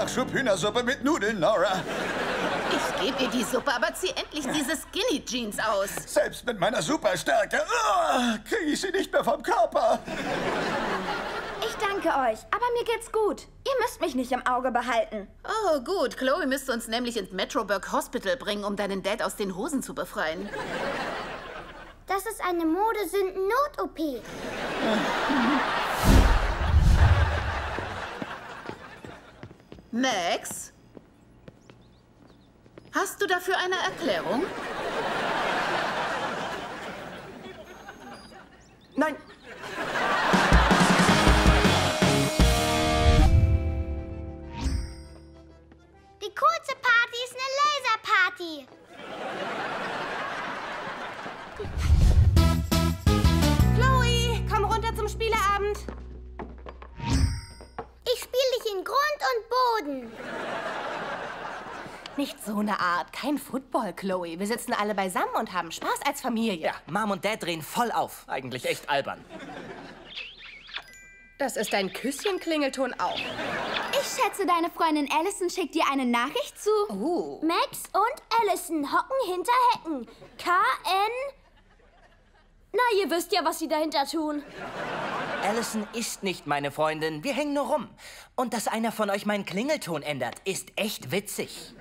Nachschub-Hühnersuppe mit Nudeln, Nora. Ich gebe ihr die Suppe, aber zieh endlich diese Skinny Jeans aus. Selbst mit meiner Superstärke oh, kriege ich sie nicht mehr vom Körper. Ich danke euch, aber mir geht's gut. Ihr müsst mich nicht im Auge behalten. Oh, gut. Chloe müsste uns nämlich ins Metroburg Hospital bringen, um deinen Dad aus den Hosen zu befreien. Das ist eine Modesünden-Not-OP. Max? Hast du dafür eine Erklärung? Nein. Die kurze Party ist eine Laserparty. Nicht so eine Art. Kein Football, Chloe. Wir sitzen alle beisammen und haben Spaß als Familie. Ja, Mom und Dad drehen voll auf. Eigentlich echt albern. Das ist ein Küsschen-Klingelton auch. Ich schätze, deine Freundin Allison schickt dir eine Nachricht zu. Uh. Max und Allison hocken hinter Hecken. KN. Na, ihr wisst ja, was sie dahinter tun. Allison ist nicht meine Freundin. Wir hängen nur rum. Und dass einer von euch meinen Klingelton ändert, ist echt witzig.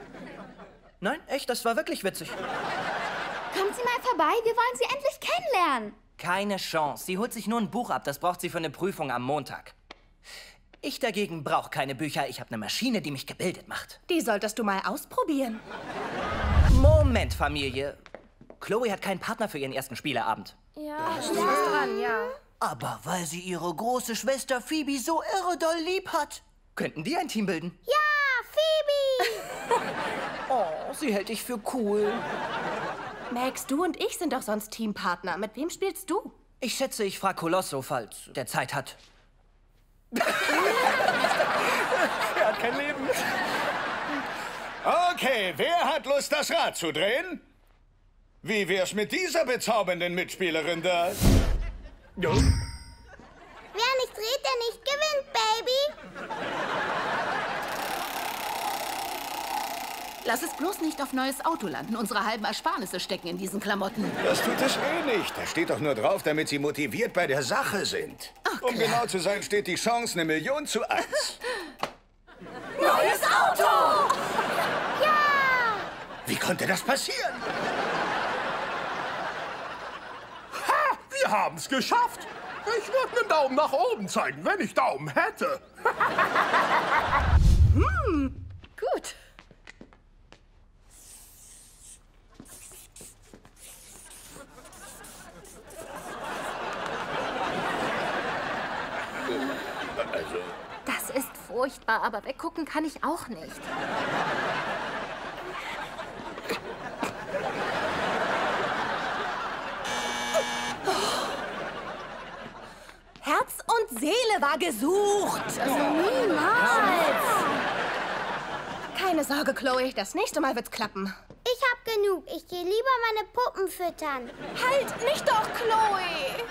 Nein, echt, das war wirklich witzig. Kommt sie mal vorbei, wir wollen sie endlich kennenlernen. Keine Chance. Sie holt sich nur ein Buch ab. Das braucht sie für eine Prüfung am Montag. Ich dagegen brauche keine Bücher. Ich habe eine Maschine, die mich gebildet macht. Die solltest du mal ausprobieren. Moment, Familie. Chloe hat keinen Partner für ihren ersten Spieleabend. Ja, ist was dran, ja. Aber weil sie ihre große Schwester Phoebe so irre doll lieb hat, könnten die ein Team bilden. Ja. Oh, sie hält dich für cool. Max, du und ich sind doch sonst Teampartner. Mit wem spielst du? Ich schätze, ich frage Colosso, falls der Zeit hat. er hat kein Leben. Okay, wer hat Lust, das Rad zu drehen? Wie wär's mit dieser bezaubernden Mitspielerin da? Wer nicht dreht, der nicht gewinnt, Baby. Lass es bloß nicht auf neues Auto landen. Unsere halben Ersparnisse stecken in diesen Klamotten. Das tut es eh nicht. Da steht doch nur drauf, damit sie motiviert bei der Sache sind. um genau zu sein, steht die Chance eine Million zu eins. Neues Auto! Wie konnte das passieren? Wir haben's geschafft. Ich würde einen Daumen nach oben zeigen, wenn ich Daumen hätte. Gut. Also, Das ist furchtbar, aber weggucken kann ich auch nicht. Herz und Seele war gesucht. Also niemals. Keine Sorge, Chloe. Das nächste Mal wird's klappen. Ich hab genug. Ich gehe lieber meine Puppen füttern. Halt, nicht doch, Chloe.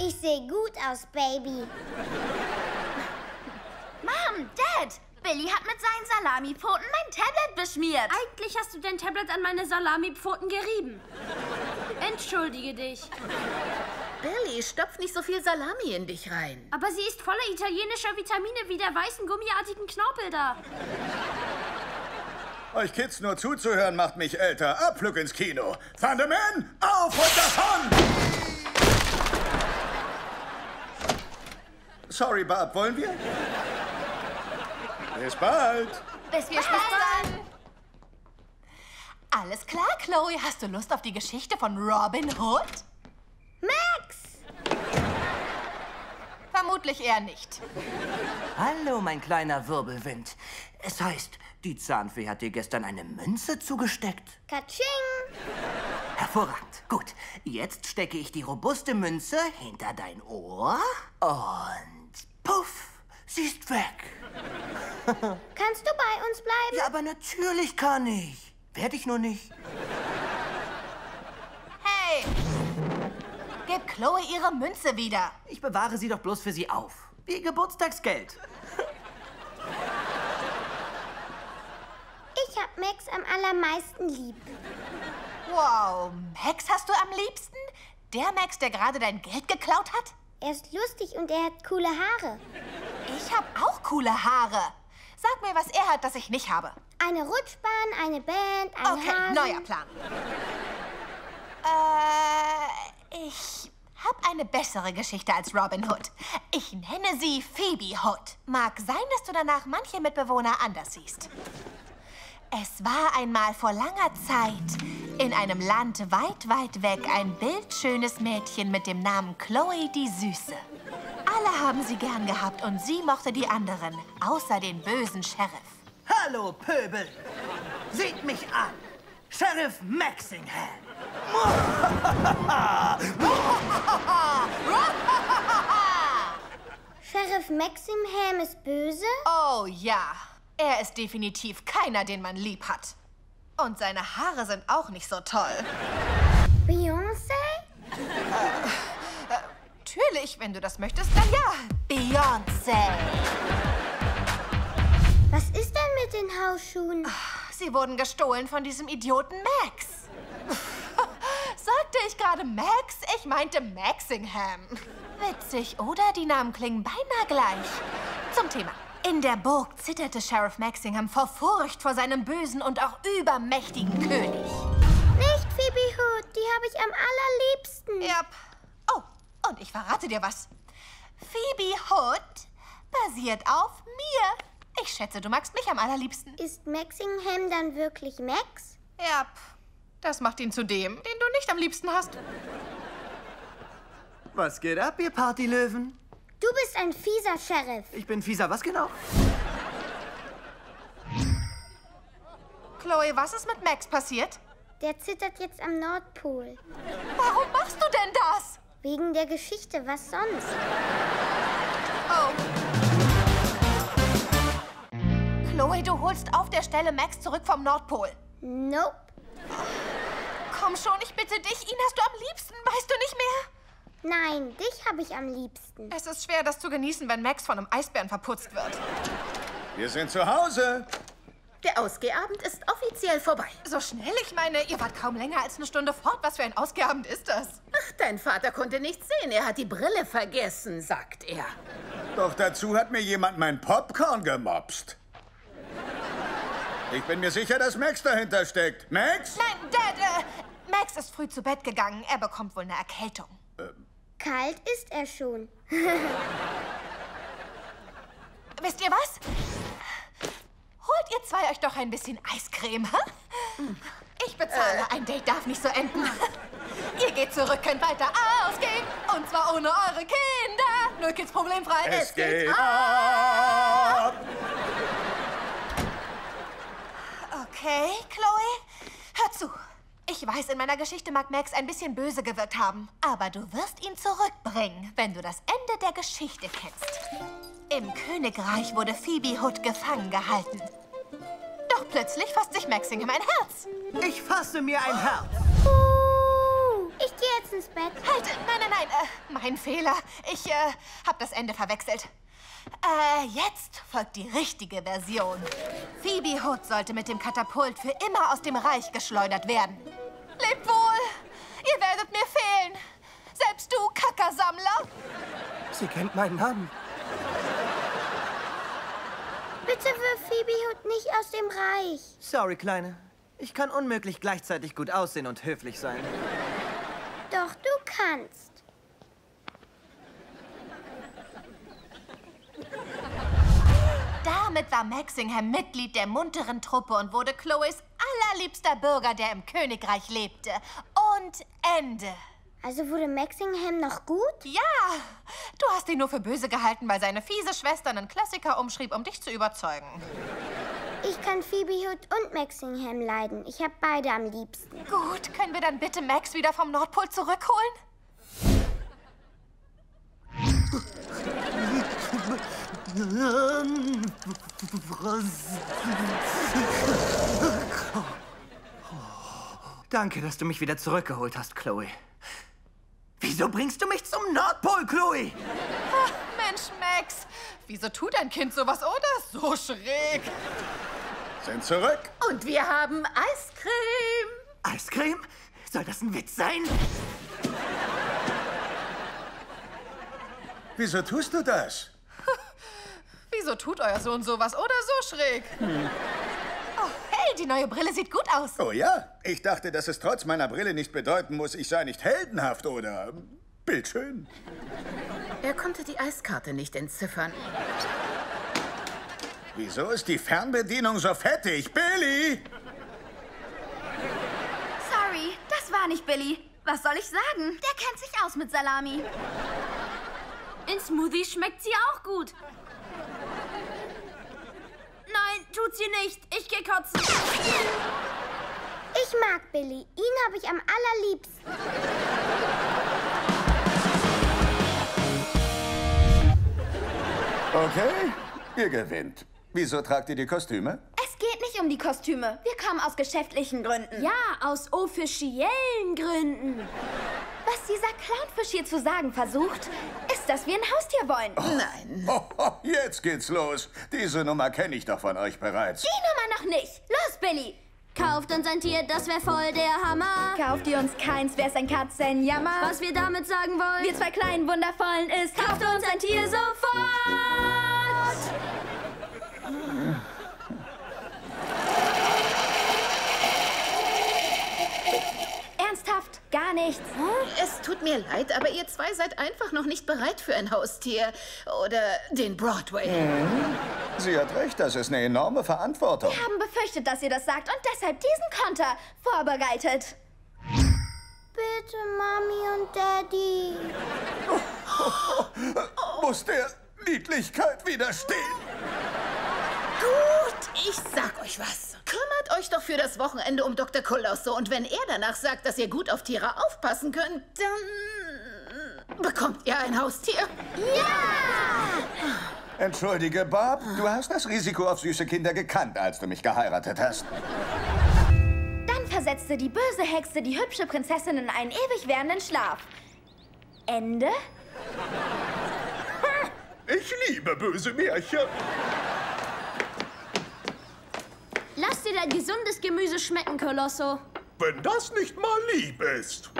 Ich sehe gut aus, Baby. Mom, Dad, Billy hat mit seinen Salamipfoten mein Tablet beschmiert. Eigentlich hast du dein Tablet an meine Salamipfoten gerieben. Entschuldige dich. Billy, stopf nicht so viel Salami in dich rein. Aber sie ist voller italienischer Vitamine wie der weißen gummiartigen Knorpel da. euch Kids nur zuzuhören macht mich älter. Abflug ins Kino. Thunderman, auf und davon! Sorry, Bob, wollen wir? Bis bald. Bis wir Schwestern. Alles klar, Chloe. Hast du Lust auf die Geschichte von Robin Hood? Max! Vermutlich eher nicht. Hallo, mein kleiner Wirbelwind. Es heißt, die Zahnfee hat dir gestern eine Münze zugesteckt. Katsching! Hervorragend. Gut, jetzt stecke ich die robuste Münze hinter dein Ohr und puff, sie ist weg. Kannst du bei uns bleiben? Ja, aber natürlich kann ich. Werde ich nur nicht. Hey! Gib Chloe ihre Münze wieder. Ich bewahre sie doch bloß für sie auf. Wie Geburtstagsgeld. Ich hab Max am allermeisten lieb. Wow, Max hast du am liebsten? Der Max, der gerade dein Geld geklaut hat? Er ist lustig und er hat coole Haare. Ich hab auch coole Haare. Sag mir, was er hat, das ich nicht habe. Eine Rutschbahn, eine Band, ein Okay, Hasen. neuer Plan. Äh, ich hab eine bessere Geschichte als Robin Hood. Ich nenne sie Phoebe Hood. Mag sein, dass du danach manche Mitbewohner anders siehst. Es war einmal vor langer Zeit in einem Land weit, weit weg ein bildschönes Mädchen mit dem Namen Chloe die Süße. Alle haben sie gern gehabt und sie mochte die anderen, außer den bösen Sheriff. Hallo, Pöbel. Seht mich an. Sheriff Maxingham. Sheriff Maximham ist böse? Oh ja, er ist definitiv keiner, den man lieb hat. Und seine Haare sind auch nicht so toll. Beyoncé? Natürlich, wenn du das möchtest, dann ja. Beyoncé. Was ist denn mit den Hausschuhen? Sie wurden gestohlen von diesem Idioten Max. Sagte ich gerade Max? Ich meinte Maxingham. Witzig, oder? Die Namen klingen beinahe gleich. Zum Thema. In der Burg zitterte Sheriff Maxingham vor Furcht vor seinem bösen und auch übermächtigen König. Nicht Phoebe Hood, die habe ich am allerliebsten. Yep. Und ich verrate dir was. Phoebe Hood basiert auf mir. Ich schätze, du magst mich am allerliebsten. Ist Maxingham dann wirklich Max? Yep. Das macht ihn zu dem, den du nicht am liebsten hast. Was geht ab, ihr Partylöwen? Du bist ein fieser Sheriff. Ich bin fieser, was genau? Chloe, was ist mit Max passiert? Der zittert jetzt am Nordpol. Warum machst du denn das? Wegen der Geschichte, was sonst? Oh. Chloe, du holst auf der Stelle Max zurück vom Nordpol. Nope. Komm schon, ich bitte dich. Ihn hast du am liebsten, weißt du nicht mehr? Nein, dich habe ich am liebsten. Es ist schwer, das zu genießen, wenn Max von einem Eisbären verputzt wird. Wir sind zu Hause. Der Ausgehabend ist offiziell vorbei. So schnell? Ich meine, ihr wart kaum länger als eine Stunde fort. Was für ein Ausgeabend ist das? Ach, dein Vater konnte nichts sehen. Er hat die Brille vergessen, sagt er. Doch dazu hat mir jemand mein Popcorn gemopst. Ich bin mir sicher, dass Max dahinter steckt. Max? Nein, Dad, äh, Max ist früh zu Bett gegangen. Er bekommt wohl eine Erkältung. Kalt ist er schon. Wisst ihr was? Holt ihr zwei euch doch ein bisschen Eiscreme, hä? Ich bezahle. Ein Date darf nicht so enden. ihr geht zurück, könnt weiter ausgehen. Und zwar ohne eure Kinder. Null Kids problemfrei. Es geht ab. Okay, Chloe, hör zu. Ich weiß, in meiner Geschichte mag Max ein bisschen böse gewirkt haben. Aber du wirst ihn zurückbringen, wenn du das Ende der Geschichte kennst. Im Königreich wurde Phoebe Hood gefangen gehalten. Doch plötzlich fasst sich Maxingham ein Herz. Ich fasse mir ein Herz. Uh, ich gehe jetzt ins Bett. Halt, nein, nein, nein, äh, mein Fehler. Ich, äh, hab das Ende verwechselt. Äh, jetzt folgt die richtige Version. Phoebe Hood sollte mit dem Katapult für immer aus dem Reich geschleudert werden. Lebt wohl! Ihr werdet mir fehlen! Selbst du, Kackersammler! Sie kennt meinen Namen. Bitte wirf Phoebe Hood nicht aus dem Reich. Sorry, Kleine. Ich kann unmöglich gleichzeitig gut aussehen und höflich sein. Doch du kannst. Damit war Maxingham Mitglied der munteren Truppe und wurde Chloes allerliebster Bürger, der im Königreich lebte. Und Ende. Also wurde Maxingham noch gut? Ja, du hast ihn nur für böse gehalten, weil seine fiese Schwester einen Klassiker umschrieb, um dich zu überzeugen. Ich kann Phoebe Hood und Maxingham leiden. Ich habe beide am liebsten. Gut, können wir dann bitte Max wieder vom Nordpol zurückholen? Danke, dass du mich wieder zurückgeholt hast, Chloe. Wieso bringst du mich zum Nordpol, Chloe? Ach, Mensch, Max. Wieso tut ein Kind sowas oder so schräg? Sind zurück. Und wir haben Eiscreme. Eiscreme? Soll das ein Witz sein? Wieso tust du das? Wieso tut euer Sohn sowas oder so schräg? Hey, die neue Brille sieht gut aus. Oh ja? Ich dachte, dass es trotz meiner Brille nicht bedeuten muss, ich sei nicht heldenhaft oder bildschön. Er konnte die Eiskarte nicht entziffern. Wieso ist die Fernbedienung so fettig? Billy! Sorry, das war nicht Billy. Was soll ich sagen? Der kennt sich aus mit Salami. In Smoothies schmeckt sie auch gut. Tut sie nicht. Ich geh kotzen. Ich mag Billy. Ihn habe ich am allerliebsten. Okay, ihr gewinnt. Wieso tragt ihr die Kostüme? Es geht nicht um die Kostüme. Wir kommen aus geschäftlichen Gründen. Ja, aus offiziellen Gründen. Was dieser Clownfisch hier zu sagen versucht, ist, dass wir ein Haustier wollen. Nein. Oh, oh, jetzt geht's los. Diese Nummer kenne ich doch von euch bereits. Die Nummer noch nicht. Los, Billy. Kauft uns ein Tier, das wäre voll der Hammer. Kauft ihr uns keins, wär's ein Katzenjammer. Was wir damit sagen wollen? wir zwei kleinen Wundervollen ist, kauft uns ein Tier sofort. Gar nichts. Es tut mir leid, aber ihr zwei seid einfach noch nicht bereit für ein Haustier. Oder den Broadway. Sie hat recht, das ist eine enorme Verantwortung. Wir haben befürchtet, dass ihr das sagt und deshalb diesen Konter vorbereitet. Bitte, Mami und Daddy. Muss der Niedlichkeit widerstehen? Gut, ich sag euch was. Kümmert euch doch für das Wochenende um Dr. Colosso. Und wenn er danach sagt, dass ihr gut auf Tiere aufpassen könnt, dann bekommt ihr ein Haustier. Entschuldige, Bob, du hast das Risiko auf süße Kinder gekannt, als du mich geheiratet hast. Dann versetzte die böse Hexe die hübsche Prinzessin in einen ewig währenden Schlaf. Ende? Ich liebe böse Märchen. Lass dir dein gesundes Gemüse schmecken, Colosso. Wenn das nicht mal lieb ist.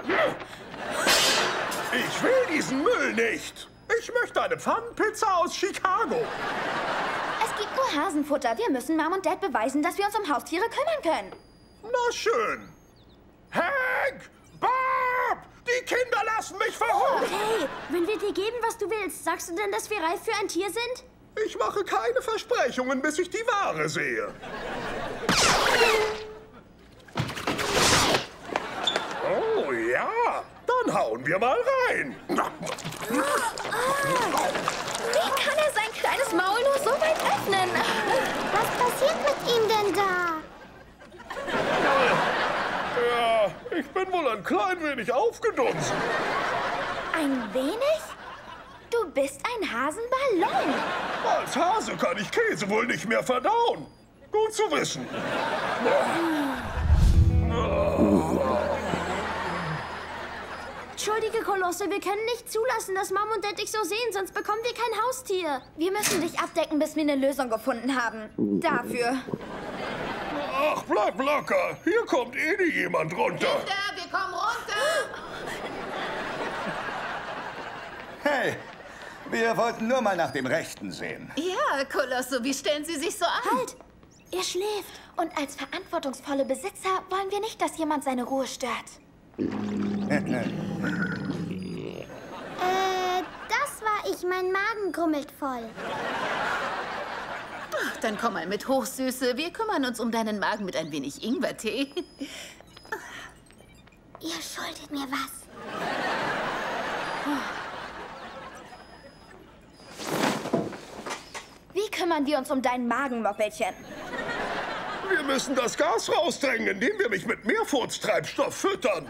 Ich will diesen Müll nicht. Ich möchte eine Pfannenpizza aus Chicago. Es gibt nur Hasenfutter. Wir müssen Mom und Dad beweisen, dass wir uns um Haustiere kümmern können. Na schön. Hank! Bob! Die Kinder lassen mich verhungern! Hey, wenn wir dir geben, was du willst, sagst du denn, dass wir reif für ein Tier sind? Ich mache keine Versprechungen, bis ich die Ware sehe. Oh ja, dann hauen wir mal rein. Wie kann er sein kleines Maul nur so weit öffnen? Was passiert mit ihm denn da? Ja, ich bin wohl ein klein wenig aufgedunsen. Ein wenig? Du bist ein Hasenballon. Als Hase kann ich Käse wohl nicht mehr verdauen. Gut zu wissen. Entschuldige, Kolosse, wir können nicht zulassen, dass Mom und Dad dich so sehen, sonst bekommen wir kein Haustier. Wir müssen dich abdecken, bis wir eine Lösung gefunden haben. Dafür. Ach, bleib locker. Hier kommt eh nie jemand runter. Da, wir kommen runter. Hey, wir wollten nur mal nach dem Rechten sehen. Ja, Colosso, wie stellen Sie sich so an? Halt! Er schläft. Und als verantwortungsvolle Besitzer wollen wir nicht, dass jemand seine Ruhe stört. Äh, das war ich. Mein Magen grummelt voll. Ach, dann komm mal mit Hochsüße. Wir kümmern uns um deinen Magen mit ein wenig Ingwertee. Ihr schuldet mir was. Wie kümmern wir uns um dein Magenmoppelchen? Wir müssen das Gas rausdrängen, indem wir mich mit Meerfurztreibstoff füttern.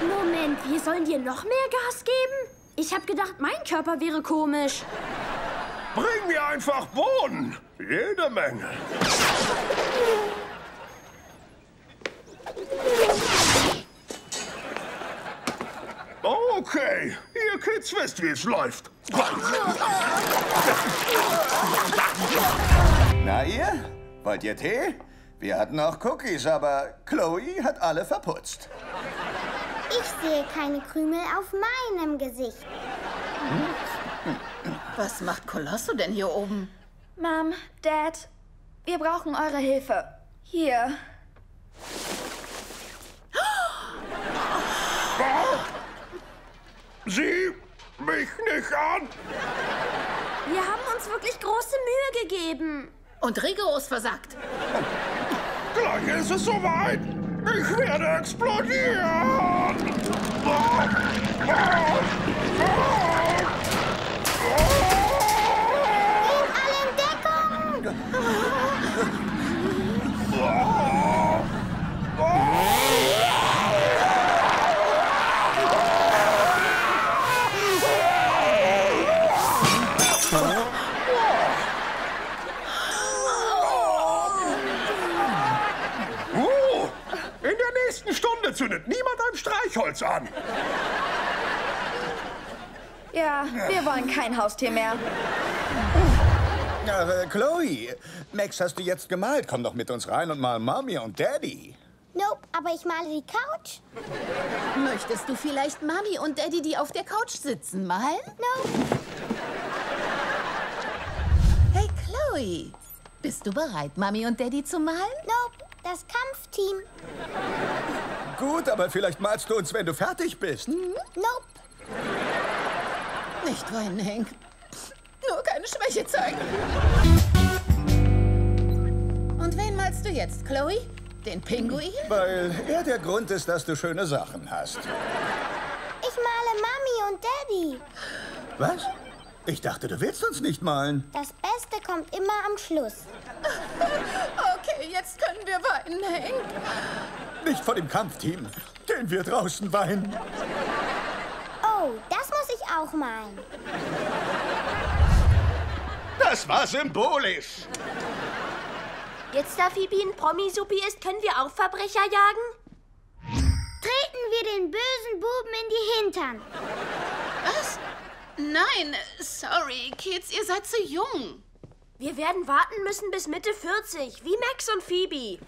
Moment, wir sollen dir noch mehr Gas geben? Ich hab gedacht, mein Körper wäre komisch. Bring mir einfach Bohnen. Jede Menge. Okay, ihr Kids wisst, wie es läuft. Na ihr? Wollt ihr Tee? Wir hatten auch Cookies, aber Chloe hat alle verputzt. Ich sehe keine Krümel auf meinem Gesicht. Was macht Colosso denn hier oben? Mom, Dad, wir brauchen eure Hilfe. Hier. Sieh mich nicht an! Wir haben uns wirklich große Mühe gegeben. Und rigoros versagt. Gleich ist es soweit! Ich werde explodieren! Nehmt Streichholz an. Ja, wir wollen kein Haustier mehr. Äh, Chloe, Max hast du jetzt gemalt. Komm doch mit uns rein und mal Mami und Daddy. Nope, aber ich male die Couch. Möchtest du vielleicht Mami und Daddy, die auf der Couch sitzen, malen? Nope. Hey, Chloe. Bist du bereit, Mami und Daddy zu malen? Nope, das Kampfteam. Gut, aber vielleicht malst du uns, wenn du fertig bist. Nope. Nicht weinen, Hank. Nur keine Schwäche zeigen. Und wen malst du jetzt, Chloe? Den Pinguin? Weil er der Grund ist, dass du schöne Sachen hast. Ich male Mami und Daddy. Was? Ich dachte, du willst uns nicht malen. Das Beste kommt immer am Schluss. Okay, jetzt können wir weinen, Hank. Nicht vor dem Kampfteam, den wir draußen weinen. Oh, das muss ich auch malen. Das war symbolisch. Jetzt, da Phoebe ein Promi-Supi ist, können wir auch Verbrecher jagen? Treten wir den bösen Buben in die Hintern. Was? Nein, sorry, Kids, ihr seid zu jung. Wir werden warten müssen bis Mitte 40, wie Max und Phoebe.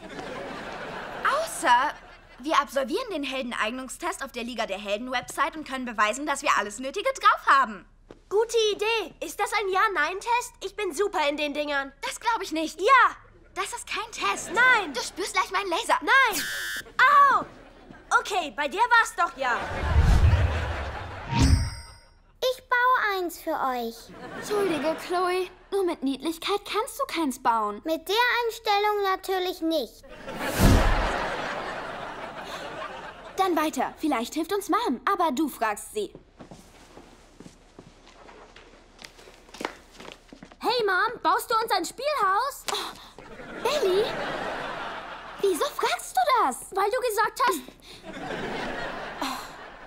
Außer wir absolvieren den Heldeneignungstest auf der Liga der Helden-Website und können beweisen, dass wir alles Nötige drauf haben. Gute Idee. Ist das ein Ja-Nein-Test? Ich bin super in den Dingern. Das glaube ich nicht. Ja. Das ist kein Test. Nein. Du spürst gleich meinen Laser. Nein. Au. Okay, bei dir war's doch ja. Ich baue eins für euch. Entschuldige, Chloe. Nur mit Niedlichkeit kannst du keins bauen. Mit der Einstellung natürlich nicht. Dann weiter. Vielleicht hilft uns Mom, aber du fragst sie. Hey Mom, baust du uns ein Spielhaus? Belly? Wieso fragst du das? Weil du gesagt hast,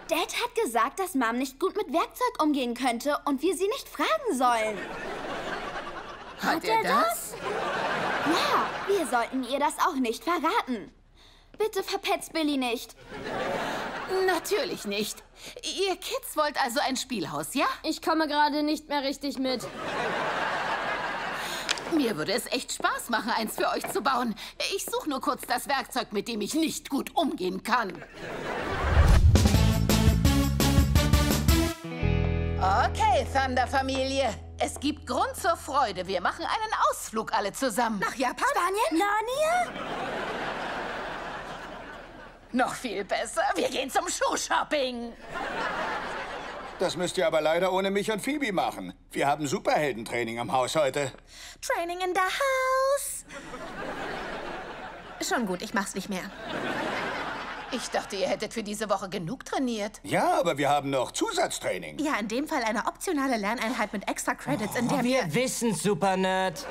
Dad hat gesagt, dass Mom nicht gut mit Werkzeug umgehen könnte und wir sie nicht fragen sollen. Hat, er das? Ja, wir sollten ihr das auch nicht verraten. Bitte verpetzt Billy nicht. Natürlich nicht. Ihr Kids wollt also ein Spielhaus, ja? ich komme gerade nicht mehr richtig mit. Mir würde es echt Spaß machen, eins für euch zu bauen. Ich suche nur kurz das Werkzeug, mit dem ich nicht gut umgehen kann. Okay, Thunder-Familie. Es gibt Grund zur Freude. Wir machen einen Ausflug alle zusammen. Nach Japan? Spanien? Narnia? Noch viel besser. Wir gehen zum Schuhshopping. Das müsst ihr aber leider ohne mich und Phoebe machen. Wir haben Superheldentraining am Haus heute. Training in the house. Schon gut, ich mach's nicht mehr. Ich dachte, ihr hättet für diese Woche genug trainiert. Ja, aber wir haben noch Zusatztraining. Ja, in dem Fall eine optionale Lerneinheit mit extra Credits, in der wir... Wir wissen, Super Nerd.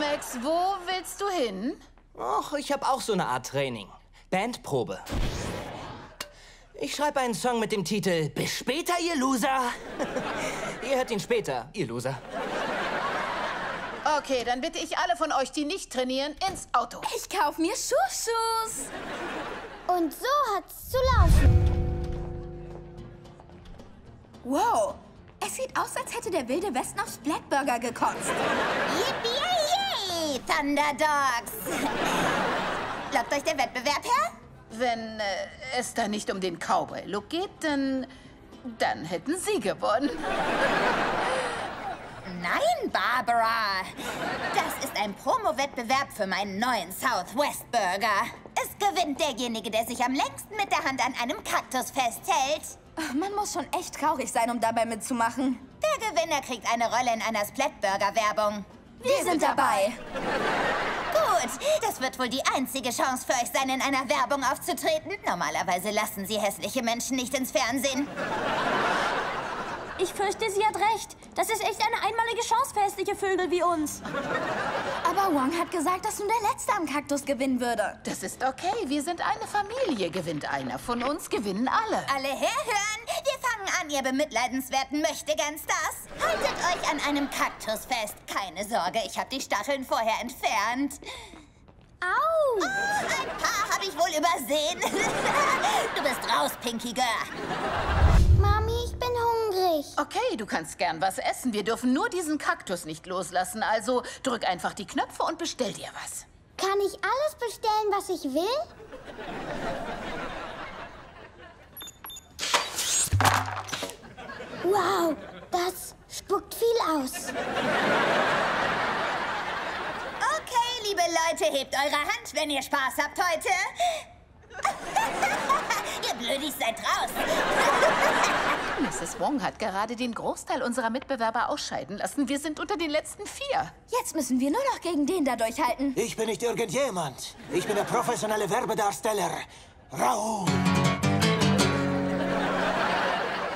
Max, wo willst du hin? Och, ich habe auch so eine Art Training. Bandprobe. Ich schreibe einen Song mit dem Titel Bis später, ihr Loser. ihr hört ihn später, ihr Loser. Okay, dann bitte ich alle von euch, die nicht trainieren, ins Auto. Ich kauf mir Schuhschuhs. Und so hat's zu laufen. Wow. Es sieht aus, als hätte der wilde Westen aufs Blackburger gekotzt. Yippie, Thunderdogs! Lockt euch der Wettbewerb her? Wenn äh, es da nicht um den Cowboy-Look geht, dann, dann hätten Sie gewonnen. Nein, Barbara. Das ist ein Promo-Wettbewerb für meinen neuen Southwest Burger. Es gewinnt derjenige, der sich am längsten mit der Hand an einem Kaktus festhält. Man muss schon echt traurig sein, um dabei mitzumachen. Der Gewinner kriegt eine Rolle in einer Splat-Burger-Werbung. Wir sind dabei. Gut, das wird wohl die einzige Chance für euch sein, in einer Werbung aufzutreten. Normalerweise lassen sie hässliche Menschen nicht ins Fernsehen. Ich fürchte, sie hat recht. Das ist echt eine einmalige Chance für hässliche Vögel wie uns. Aber Wong hat gesagt, dass nun der Letzte am Kaktus gewinnen würde. Das ist okay. Wir sind eine Familie. Gewinnt einer von uns, gewinnen alle. Alle herhören! Wir fangen an, ihr bemitleidenswerten Möchtegern-Stars. Haltet euch an einem Kaktus fest. Keine Sorge, ich habe die Stacheln vorher entfernt. Au! Oh, ein paar habe ich wohl übersehen. du bist raus, Pinky Girl. Hungrig. Okay, du kannst gern was essen. Wir dürfen nur diesen Kaktus nicht loslassen. Also drück einfach die Knöpfe und bestell dir was. Kann ich alles bestellen, was ich will? Wow, das spuckt viel aus. Okay, liebe Leute, hebt eure Hand, wenn ihr Spaß habt heute. ihr Blödis seid raus. Mrs. Wong hat gerade den Großteil unserer Mitbewerber ausscheiden lassen. Wir sind unter den letzten vier. Jetzt müssen wir nur noch gegen den da durchhalten. Ich bin nicht irgendjemand. Ich bin der professionelle Werbedarsteller. Raoul.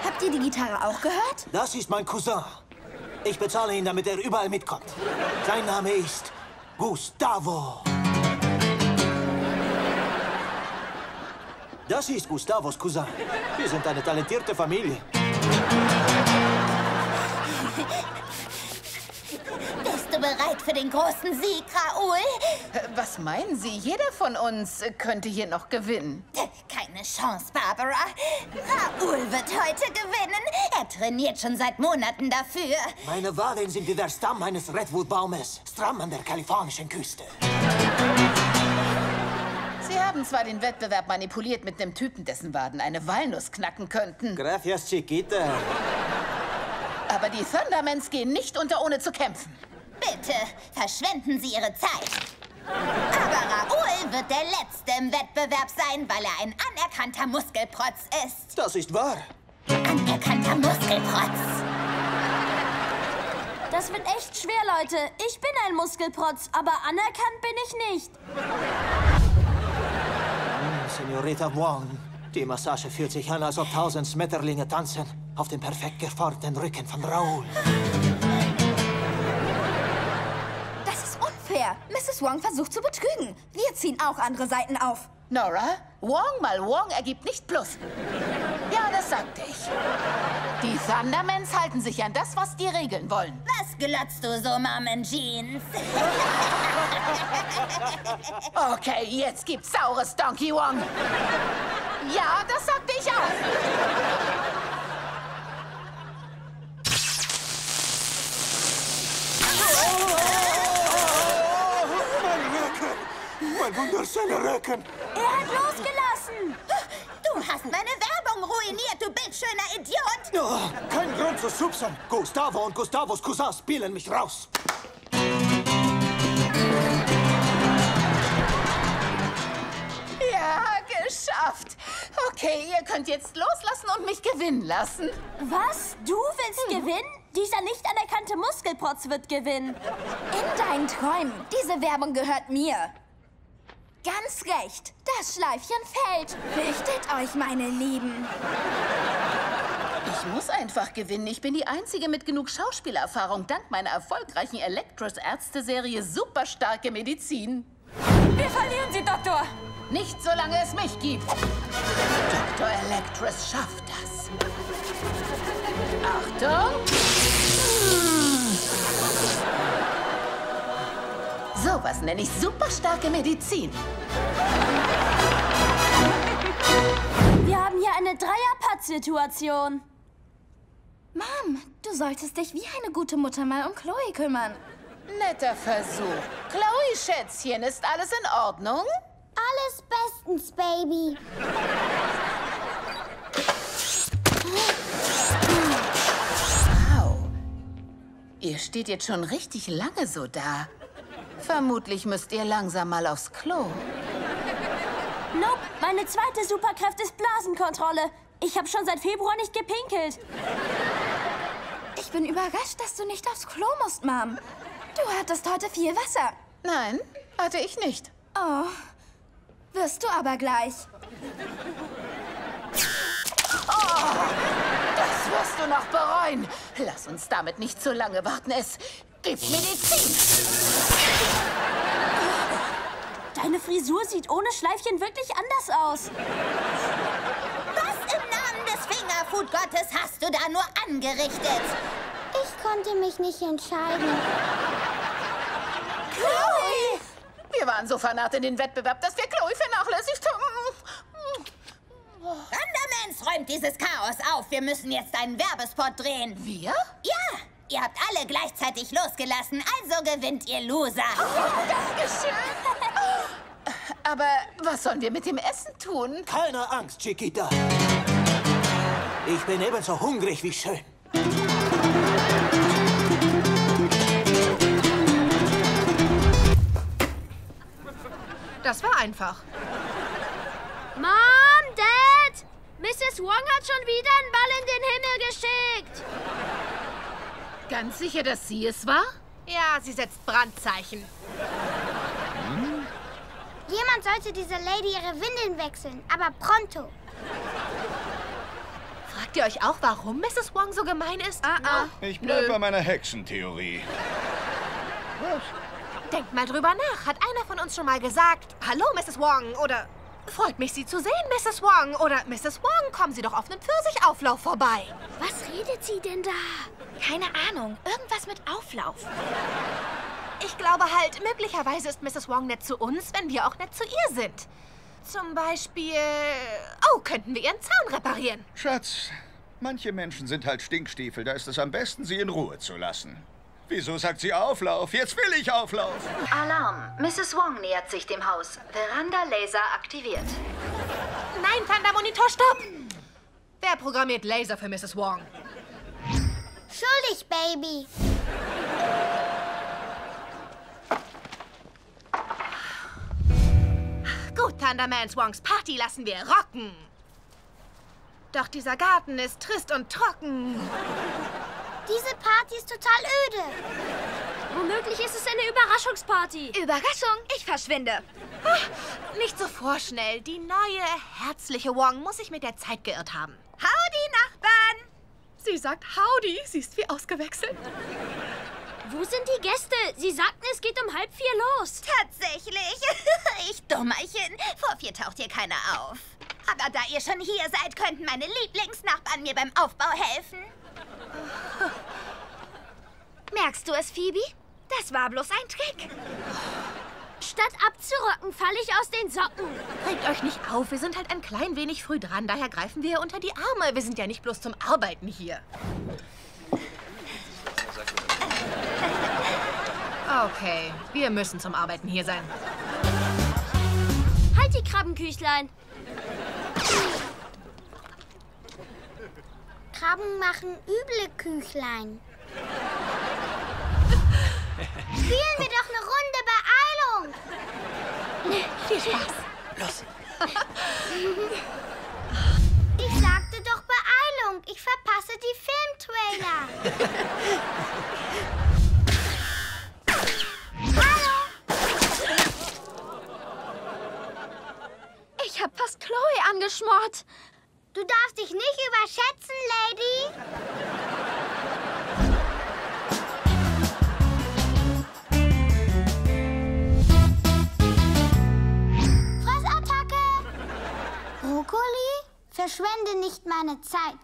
Habt ihr die Gitarre auch gehört? Das ist mein Cousin. Ich bezahle ihn, damit er überall mitkommt. Sein Name ist Gustavo. Das ist Gustavos Cousin. Wir sind eine talentierte Familie. Bist du bereit für den großen Sieg, Raoul? Äh, Was meinen Sie? Jeder von uns könnte hier noch gewinnen. Keine Chance, Barbara. Raoul wird heute gewinnen. Er trainiert schon seit Monaten dafür. Meine Waden sind wie der Stamm eines Redwood-Baumes, stramm an der kalifornischen Küste. Sie haben zwar den Wettbewerb manipuliert mit einem Typen, dessen Waden eine Walnuss knacken könnten. Gracias, Chiquita. Aber die Thundermans gehen nicht unter, ohne zu kämpfen. Bitte, verschwenden Sie Ihre Zeit. Aber Raoul wird der Letzte im Wettbewerb sein, weil er ein anerkannter Muskelprotz ist. Das ist wahr. Anerkannter Muskelprotz. Das wird echt schwer, Leute. Ich bin ein Muskelprotz, aber anerkannt bin ich nicht. Senorita Wong, die Massage fühlt sich an, als ob tausend Schmetterlinge tanzen auf dem perfekt geformten Rücken von Raoul. Das ist unfair. Mrs. Wong versucht zu betrügen. Wir ziehen auch andere Seiten auf. Nora, Wong mal Wong ergibt nicht Plus. Ja, das sagte ich. Die Thundermans halten sich an das, was die Regeln wollen. Was glotzt du so, Mom Jeans? Okay, jetzt gibt's saures Donkey Wong. Ja, das sagte ich auch. Mein wunderschöner Rücken. Er hat losgelassen. Du hast meine Werbung ruiniert, du bildschöner Idiot! Oh, kein Grund zu schubsen. Gustavo und Gustavos Cousin spielen mich raus. Ja, geschafft. Okay, ihr könnt jetzt loslassen und mich gewinnen lassen. Was? Du willst gewinnen? Dieser nicht anerkannte Muskelprotz wird gewinnen. In deinen Träumen. Diese Werbung gehört mir. Ganz recht. Das Schleifchen fällt. Richtet euch, meine Lieben. Ich muss einfach gewinnen. Ich bin die Einzige mit genug Schauspielerfahrung dank meiner erfolgreichen Electros-Ärzte-Serie Superstarke Medizin. Wir verlieren sie, Doktor. Nicht solange es mich gibt. Dr. Electros schafft das. Achtung! Sowas nenne ich superstarke Medizin. Wir haben hier eine Netter Versuch. Chloe, Schätzchen, ist alles in Ordnung? Alles bestens, Baby. Wow. Ihr steht jetzt schon richtig lange so da. Vermutlich müsst ihr langsam mal aufs Klo. Nope, meine zweite Superkraft ist Blasenkontrolle. Ich habe schon seit Februar nicht gepinkelt. Ich bin überrascht, dass du nicht aufs Klo musst, Mom. Du hattest heute viel Wasser. Nein, hatte ich nicht. Oh, wirst du aber gleich. Oh, das wirst du noch bereuen. Lass uns damit nicht zu lange warten. Es gibt Medizin. Deine Frisur sieht ohne Schleifchen wirklich anders aus. Was im Namen des Fingerfood-Gottes hast du da nur angerichtet? Ich konnte mich nicht entscheiden. Chloe! Wir waren so vernarrt in den Wettbewerb, dass wir Chloe vernachlässigt haben. Thundermans räumt dieses Chaos auf. Wir müssen jetzt einen Werbespot drehen. Wir? Ja! Ihr habt alle gleichzeitig losgelassen, also gewinnt ihr Loser. Oh, Dankeschön. Aber was sollen wir mit dem Essen tun? Keine Angst, Chiquita. Ich bin ebenso hungrig wie schön. Das war einfach. Mom, Dad! Mrs. Wong hat schon wieder einen Ball in den Himmel geschickt. Ganz sicher, dass sie es war? Ja, sie setzt Brandzeichen. Jemand sollte dieser Lady ihre Windeln wechseln, aber pronto. Fragt ihr euch auch, warum Mrs. Wong so gemein ist? Ah, ah. Ich bleib bei meiner Hexentheorie. Denkt mal drüber nach. Hat einer von uns schon mal gesagt, Hallo, Mrs. Wong? Oder Freut mich, Sie zu sehen, Mrs. Wong. Oder Mrs. Wong, kommen Sie doch auf einen Pfirsichauflauf vorbei. Was redet sie denn da? Keine Ahnung. Irgendwas mit Auflauf. Ich glaube halt, möglicherweise ist Mrs. Wong nett zu uns, wenn wir auch nett zu ihr sind. Zum Beispiel... Oh, könnten wir ihren Zaun reparieren? Schatz, manche Menschen sind halt Stinkstiefel. Da ist es am besten, sie in Ruhe zu lassen. Wieso sagt sie Auflauf? Jetzt will ich Auflauf. Alarm. Mrs. Wong nähert sich dem Haus. Veranda-Laser aktiviert. Nein, Thundermonitor, stopp! Wer programmiert Laser für Mrs. Wong? Schuldig, Baby. Gut, Thundermans Wongs Party lassen wir rocken. Doch dieser Garten ist trist und trocken. Diese Party ist total öde. Womöglich ist es eine Überraschungsparty. Überraschung, ich verschwinde. Ach, nicht so vorschnell. Die neue, herzliche Wong muss sich mit der Zeit geirrt haben. Howdy, Nachbarn! Sie sagt Howdy. Sie ist wie ausgewechselt. Wo sind die Gäste? Sie sagten, es geht um halb vier los. Tatsächlich. ich Dummerchen. Vor vier taucht hier keiner auf. Aber da ihr schon hier seid, könnten meine Lieblingsnachbarn mir beim Aufbau helfen. Merkst du es, Phoebe? Das war bloß ein Trick. Statt abzurücken, falle ich aus den Socken. Regt euch nicht auf, wir sind halt ein klein wenig früh dran, daher greifen wir unter die Arme. Wir sind ja nicht bloß zum Arbeiten hier. Okay, wir müssen zum Arbeiten hier sein. Halt die Krabbenküchlein. Krabben machen üble Küchlein. Spielen wir doch eine Runde Beeilung. Viel Spaß. Los. Ich sagte doch Beeilung. Ich verpasse die Filmtrailer. Ich hab fast Chloe angeschmort. Du darfst dich nicht überschätzen, Lady. Fressattacke! Brokkoli? Verschwende nicht meine Zeit.